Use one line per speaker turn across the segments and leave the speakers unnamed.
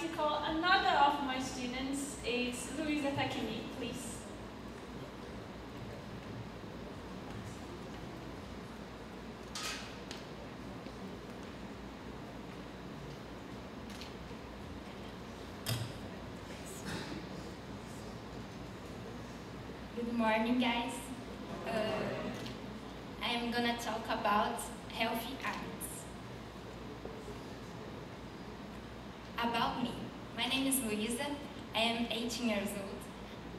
to call another of my students is Luiza Takemi, please.
Good morning, guys. Uh, I am gonna talk about healthy habits. About me. My name is Luiza. I am 18 years old.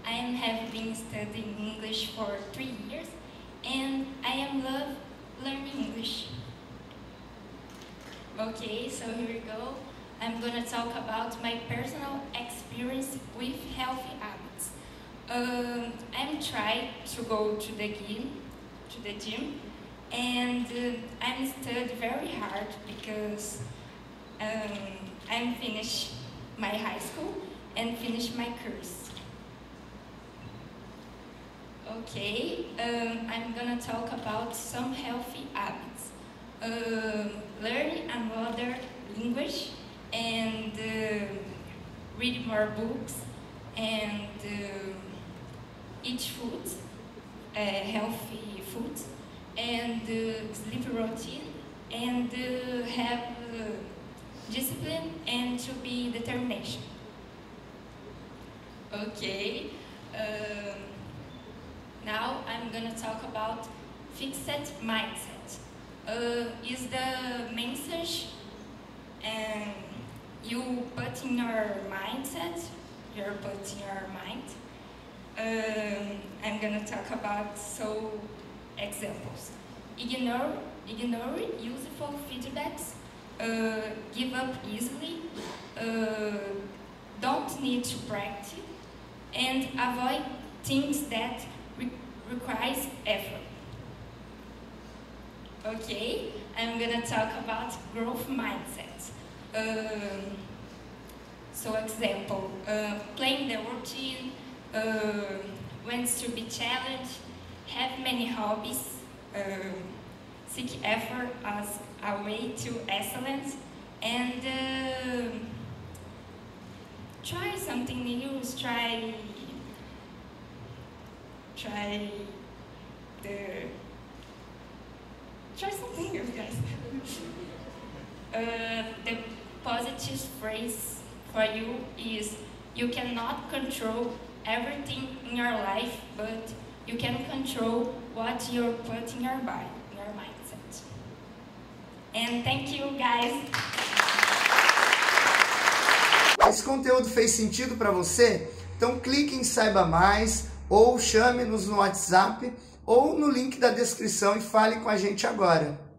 I have been studying English for three years, and I am love learning English. Okay, so here we go. I'm gonna talk about my personal experience with healthy habits. Um, I'm trying to go to the gym, to the gym, and uh, I'm studying very hard because um, I'm finished my high school and finish my course. Okay, um, I'm gonna talk about some healthy habits. Um, learn another language and uh, read more books and uh, eat food, uh, healthy food, and uh, sleep routine, and uh, have discipline and to be determination. Okay, um, now I'm gonna talk about fixed mindset. Uh, is the message and you put in your mindset, you're put in your mind. Um, I'm gonna talk about so examples. Ignore, ignore useful feedbacks, uh, give up easily, uh, don't need to practice, and avoid things that re requires effort. Okay, I'm gonna talk about growth mindset. Um, so example, uh, playing the routine, uh, wants to be challenged, have many hobbies, uh, seek effort as a way to excellence, and uh, try something new, try, try the, try something new, guys. uh, the positive phrase for you is, you cannot control everything in your life, but you can control what you put in your in your mindset. And thank you, guys.
Esse conteúdo fez sentido para você? Então clique em Saiba Mais ou chame-nos no WhatsApp ou no link da descrição e fale com a gente agora.